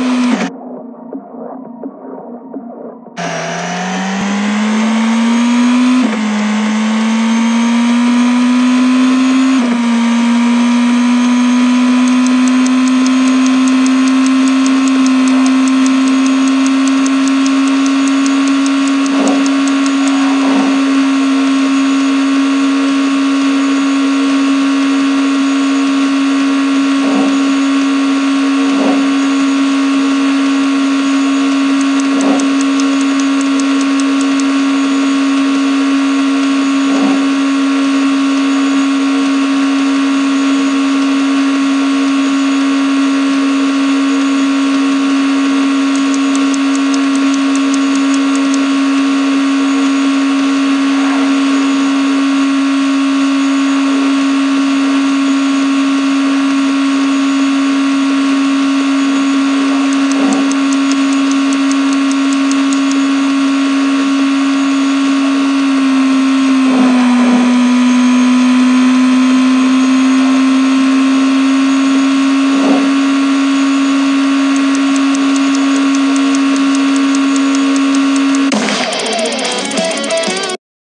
Yeah.